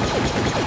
Let's go.